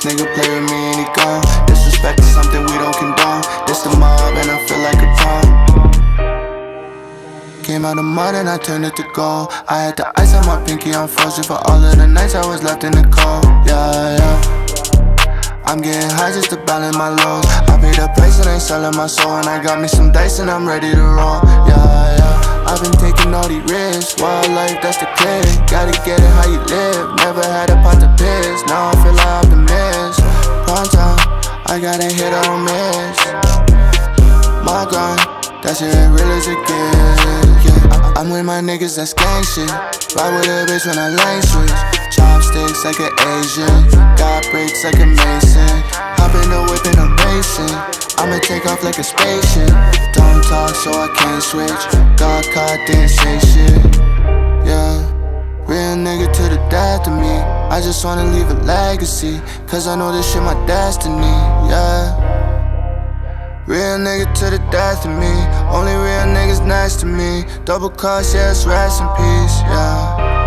Nigga play with me and he gone. Disrespect is something we don't condone. This the mob and I feel like a pawn. Came out of mud and I turned it to gold. I had the ice on my pinky, I'm frozen for all of the nights I was left in the cold. Yeah, yeah. I'm getting high just to balance my lows. I paid the price and ain't selling my soul. And I got me some dice and I'm ready to roll. Yeah, yeah. I've been taking all these risks Wildlife, that's the clip Gotta get it how you live Never had a pot to piss Now I feel like I'm. I gotta hit or miss. My gun, that shit real as it gets. Yeah. I'm with my niggas, that's gang shit. Ride with a bitch when I lane switch. Chopsticks like an Asian. Got bricks like a Mason. Hop in the whip and I'm racing. I'ma take off like a spaceship. Don't talk so I can't switch. Got caught, didn't say shit. To death of me. I just wanna leave a legacy. Cause I know this shit my destiny. Yeah. Real nigga to the death of me. Only real niggas next to me. Double cross, yes, rest in peace, yeah.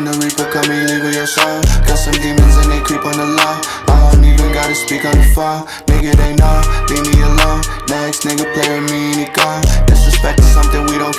When the reaper come, he leave your soul. Got some demons and they creep on the law. I don't even gotta speak on the phone. Nigga, they know, leave me alone. Next nigga play with me and he gone. Disrespect is something we don't